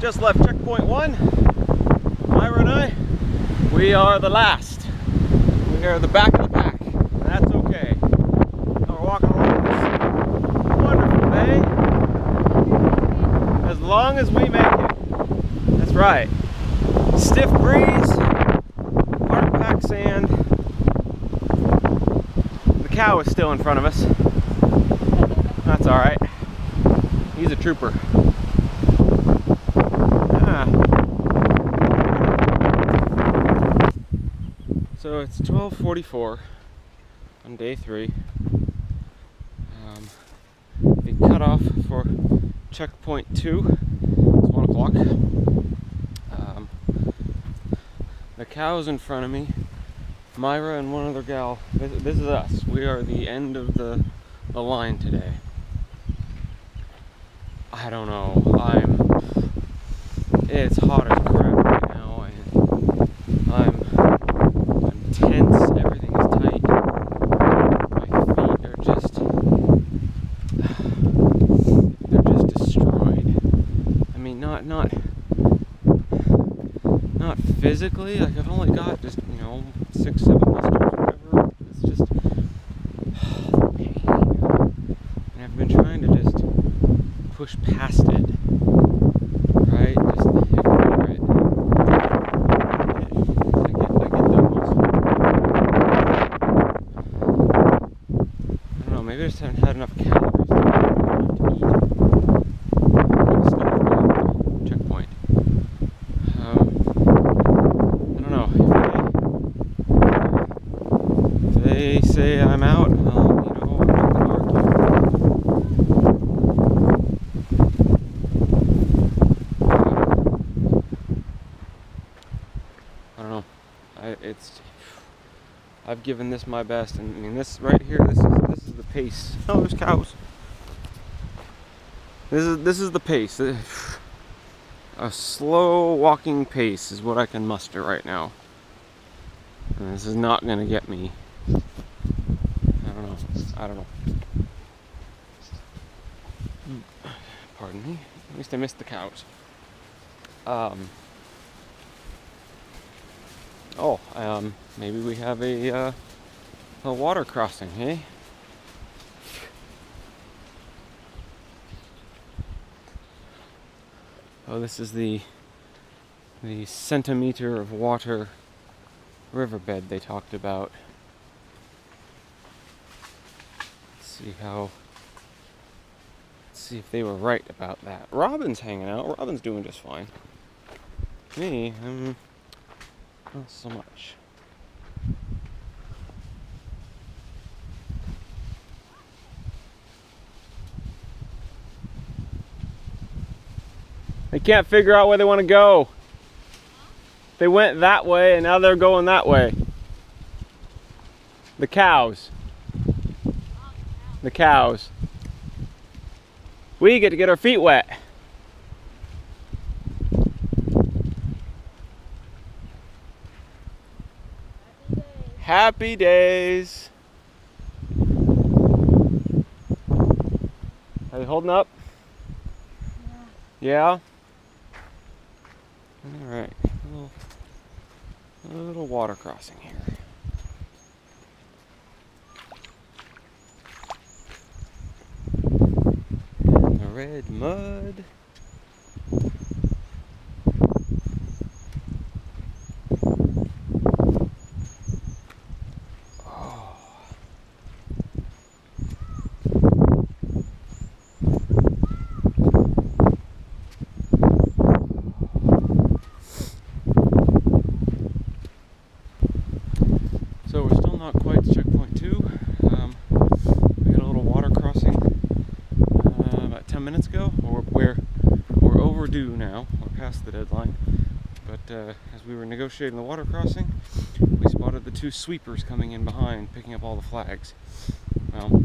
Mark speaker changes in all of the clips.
Speaker 1: just left checkpoint one. Myra and I, we are the last. We are the back of the pack. That's okay. we're walking along this wonderful bay. As long as we make it. That's right. Stiff breeze, hard packed sand. The cow is still in front of us. That's alright. He's a trooper. So it's 12:44 on day three. Um, the cutoff for checkpoint two is one o'clock. Um, the cow's in front of me. Myra and one other gal. This, this is us. We are the end of the, the line today. I don't know. I'm. It's hot as crap right now, and I'm tense, everything is tight. My feet are just they're just destroyed. I mean not not not physically, like I've only got just, you know, six, seven blisters whatever. It's just. And I've been trying to just push past it. Right? Just ignore it. I get, I get those. I don't know, maybe I just haven't had enough calories to, to eat. Maybe still at the checkpoint. Um, I don't know. If they, if they say I'm out, well, you know, I'm not gonna argue. I don't know. I, it's I've given this my best, and I mean this right here. This is this is the pace. Oh, there's cows. This is this is the pace. A slow walking pace is what I can muster right now. And this is not gonna get me. I don't know. I don't know. Pardon me. At least I missed the cows. Um. Oh, um, maybe we have a, uh, a water crossing, hey? Oh, this is the, the centimeter of water riverbed they talked about. Let's see how, let's see if they were right about that. Robin's hanging out. Robin's doing just fine. Me, I'm not so much. They can't figure out where they want to go. They went that way and now they're going that way. The cows. The cows. We get to get our feet wet. Happy days. Are you holding up? Yeah. All right. A little, a little water crossing here. Red mud. So we're still not quite to checkpoint two. Um, we got a little water crossing uh, about 10 minutes ago. Or we're we're overdue now. We're past the deadline. But uh, as we were negotiating the water crossing, we spotted the two sweepers coming in behind, picking up all the flags. Well,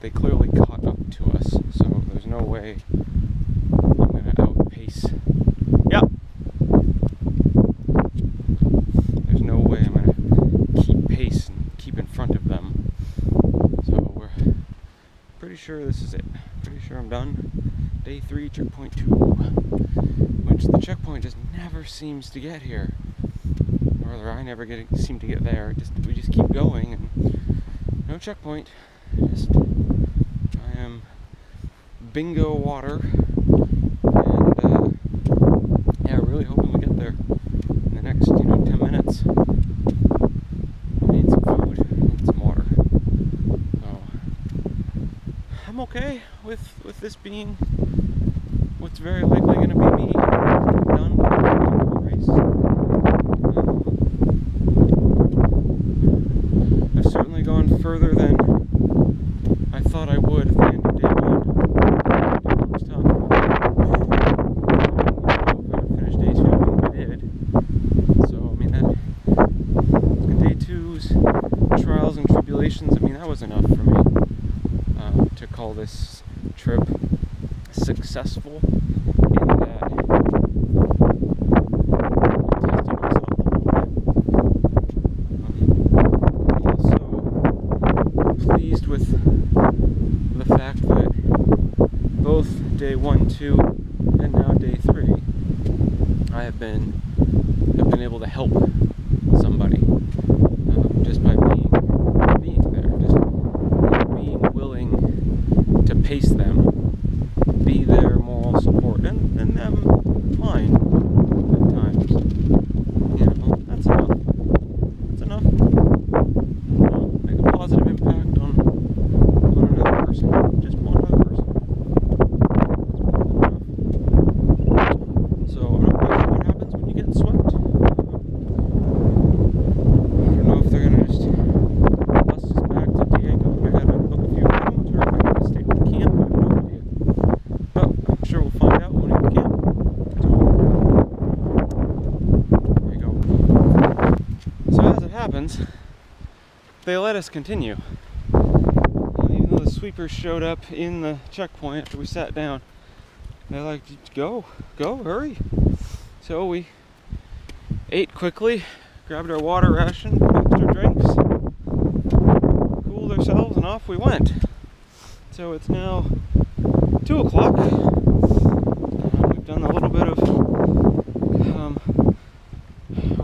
Speaker 1: they clearly caught up to us, so there's no way I'm gonna outpace. Yep. There's no way I'm gonna keep pace and keep in front of them. So we're pretty sure this is it. Pretty sure I'm done. Day three, checkpoint two, which the checkpoint just never seems to get here. Or rather, I never get seem to get there. Just we just keep going and no checkpoint. Just I am bingo water, and uh, yeah, really hoping we get there in the next you know ten minutes. I need some food, I need some water. So I'm okay with with this being what's very likely going to be me done the race. Um, I've certainly gone further than I thought I would at the end of day one. Day two, and I did. So, I mean, that day two's trials and tribulations, I mean, that was enough for me uh, to call this trip successful in that I tested myself a little bit. Um, also pleased with the fact that both day one, two, and now day three, I have been have been able to help somebody um, just by being being there, just being willing to pace them, be their moral support, and, and them mine at times. You know, that's enough. That's enough. You know, make a positive impact on on another person, just one other person. That's more than enough. So I'm not quite sure what happens when you get swept. I don't know if they're gonna just bus us back to Diego and I gotta book a few rooms, or if I gotta stay with the camp. I have no idea. But I'm sure we'll find out when we get camp. So there you go. So they let us continue. Even though the sweepers showed up in the checkpoint after we sat down, they're like, go, go, hurry. So we ate quickly, grabbed our water ration, extra drinks, cooled ourselves, and off we went. So it's now two o'clock. Uh, we've done a little bit of um,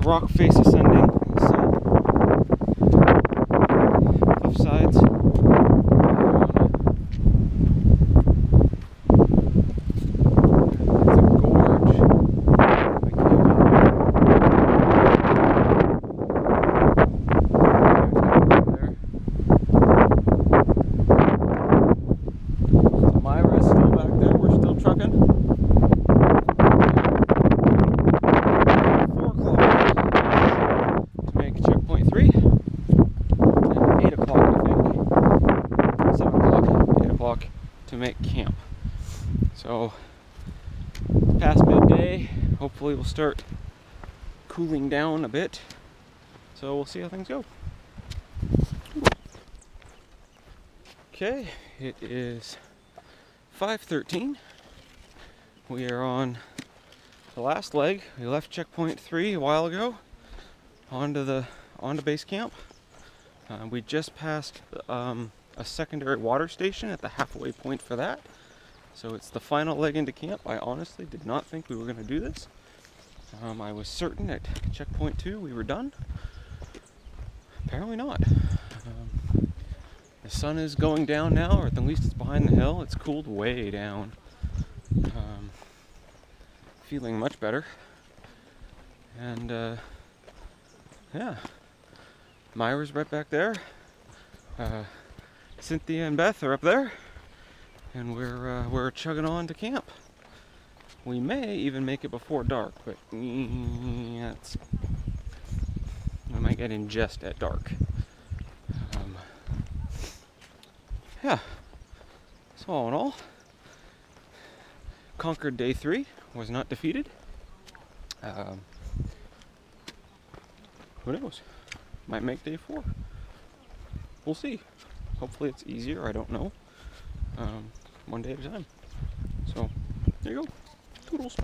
Speaker 1: rock face ascending, some cliff sides. It's a gorge. I can't there. So Myra's still back there. We're still trucking. Four o'clock to make checkpoint three. And eight o'clock, I think. Seven o'clock, eight o'clock to make camp. So past midday. Hopefully we'll start cooling down a bit. So we'll see how things go. Okay, it is 5:13. We are on the last leg. We left checkpoint 3 a while ago onto the onto base camp. Uh, we just passed um, a secondary water station at the halfway point for that. So it's the final leg into camp. I honestly did not think we were going to do this. Um, I was certain at checkpoint two we were done. Apparently not. Um, the sun is going down now, or at the least it's behind the hill. It's cooled way down. Um, feeling much better. And uh, yeah, Myra's right back there. Uh, Cynthia and Beth are up there and we're uh, we're chugging on to camp. We may even make it before dark, but that's I might get in just at dark. Um, yeah. So all in all, conquered day three. Was not defeated. Um, who knows? Might make day four. We'll see. Hopefully it's easier. I don't know. Um, one day at a time. So, there you go. Toodles.